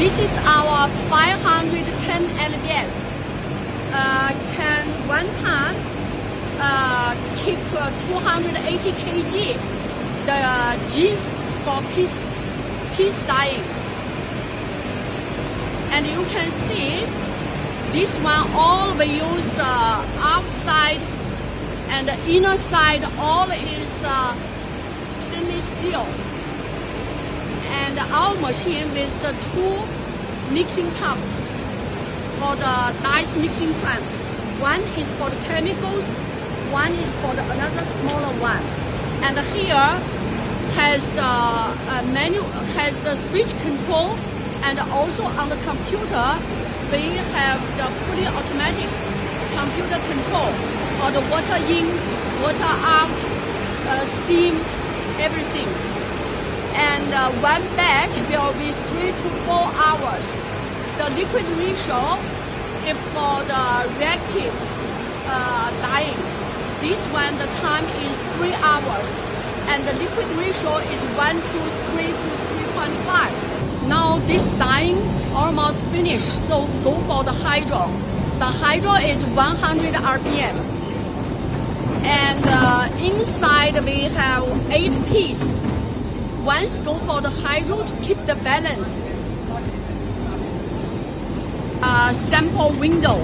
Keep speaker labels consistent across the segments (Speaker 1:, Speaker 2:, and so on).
Speaker 1: This is our 510 lbs. Uh, can one time uh, keep uh, 280 kg the jeans for piece, piece dyeing. And you can see this one all we use the outside and the inner side all is the stainless steel. And our machine with the two mixing pump for the dice mixing plant. One is for the chemicals, one is for the another smaller one. And here has the uh, menu, has the switch control, and also on the computer we have the fully automatic computer control for the water in, water out, uh, steam, everything. And uh, one batch will be three to four hours. The liquid ratio is for the reactive uh, dyeing. This one, the time is three hours. And the liquid ratio is 1 to 3 to 3.5. Now this dyeing almost finished, so go for the hydro. The hydro is 100 RPM. And uh, inside we have 8 pieces. Once go for the hydro to keep the balance. Uh, sample window.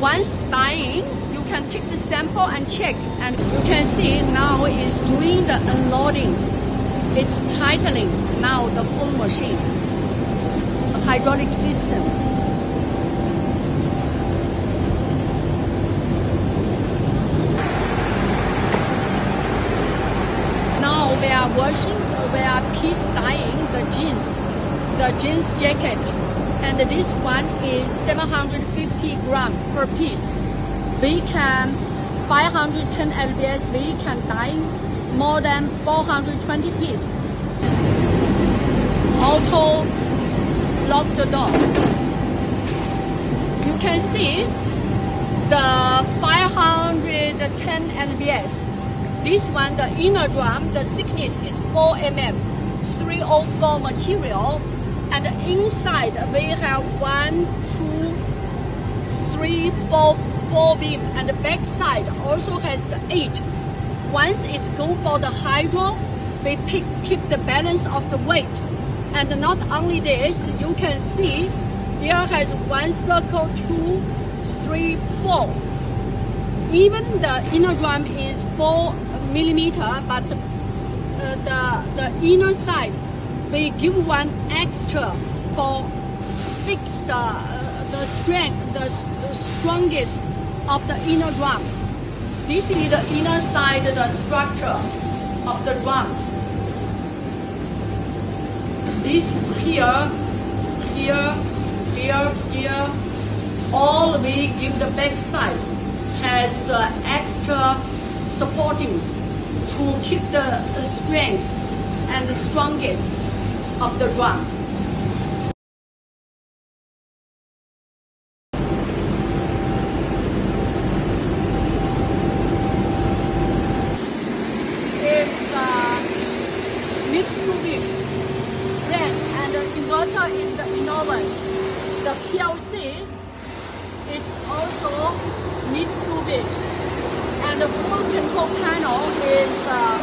Speaker 1: Once dyeing, you can take the sample and check. And you can see now it's doing the unloading. It's tightening now the full machine the hydraulic system. Now we are washing, we are piece dyeing the jeans, the jeans jacket. And this one is 750 gram per piece. We can 510 lbs, we can dye more than 420 pieces. Auto lock the door. You can see the 510 lbs. This one, the inner drum, the thickness is 4 mm, 304 material, and inside we have one, two, three, four, four beam, and the back side also has the eight. Once it's go for the hydro, we pick, keep the balance of the weight. And not only this, you can see there has one circle, two, three, four. Even the inner drum is four millimeter, but uh, the, the inner side, we give one extra for fix the, uh, the strength, the, the strongest of the inner drum. This is the inner side, the structure of the drum this here, here, here, here, all we give the back side has the extra supporting to keep the strength and the strongest of the drum. It's uh, the the. The PLC is also Mitsubishi and the full control panel is uh,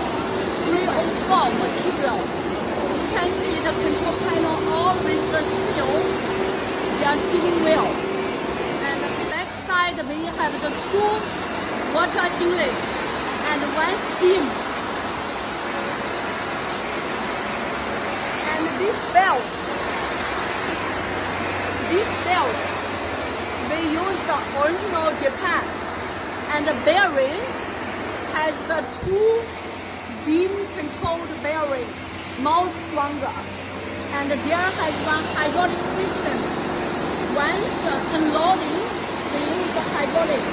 Speaker 1: 304 material. You can see the control panel all with the seal. They are sealing well. And the back side we have the two water inlets and one steam And this belt, this belt, we use the original Japan. And the bearing has the two beam controlled bearing, more stronger. And there has one hydraulic system. Once the unloading, we use the hydraulic